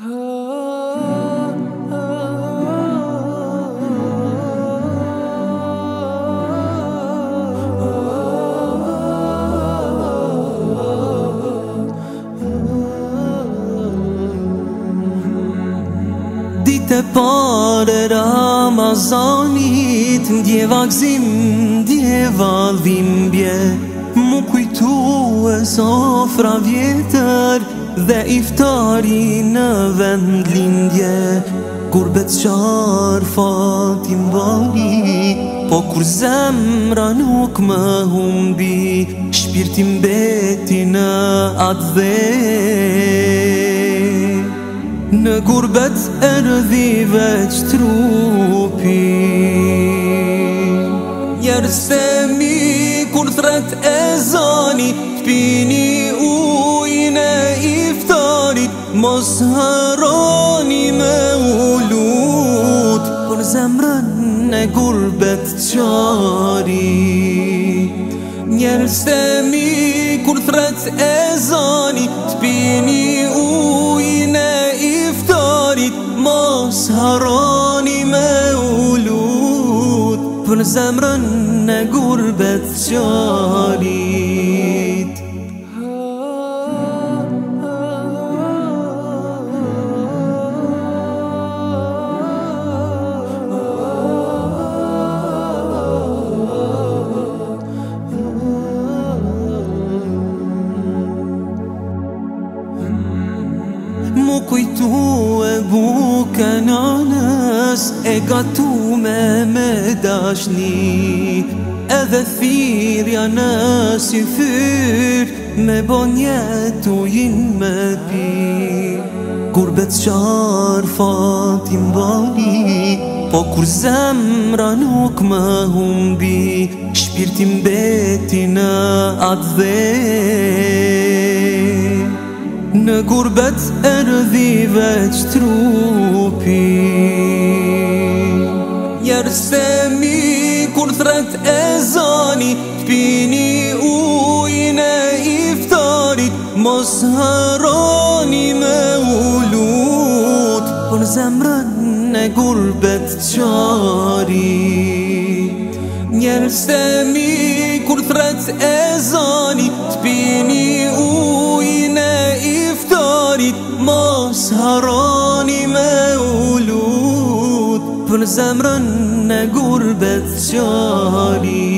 Dite pare Ramazanit, ndjeva gzim, ndjeva dhimbje Mu kujtu e sofra vjetër, dhe iftari në vend lindje Kur betë qarë fatim bali Po kur zemra nuk më humbi Shpirtim beti në atë dhe Në gurbet e rëdhi veç trupi Njerëse mi kur thret e zani Pini Mos haroni me ullut Por zemrën në gurbet qari Njerës të kur threc e zani Të pini e iftarit Mos haroni me ullut Për zemrën në gurbet qarit Mu kujtu e buke në E gatu me me dashni Edhe thirja në si thyr Me bo një tu me pi Kur betë qarë fatim bali Po kur zemra nuk më humbi Shpirtim beti në atë dhej Në gurbet e rëdhi veç trupi Jerë se mi kur thret e zani Pini ujnë e iftarit Mos haroni me ullut Por zemrën në gurbet qari Njerë se mi kur thret e zani harani me ulut Për zemrën në gurbet qani